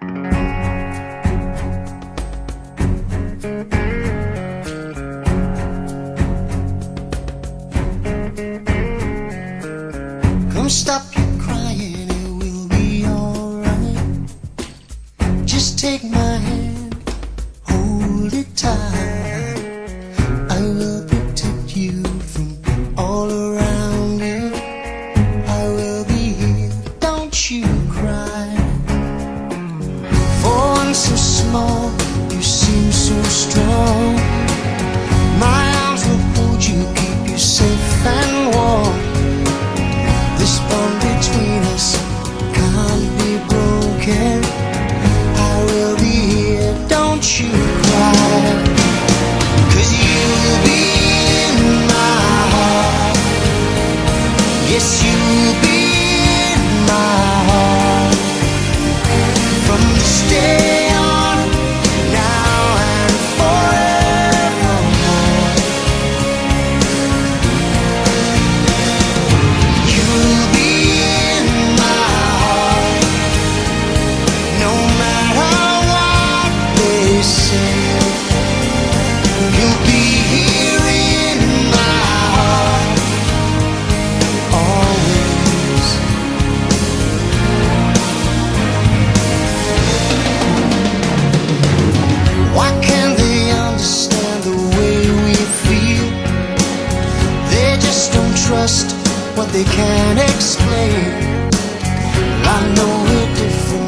Come stop your crying, it will be alright. Just take my hand, so small, you seem so strong. My arms will hold you, keep you safe and warm. This bond between us can't be broken. I will be here, don't you cry. Cause you'll be in my heart. Yes, you'll be in my don't what they can't explain. I know we're different,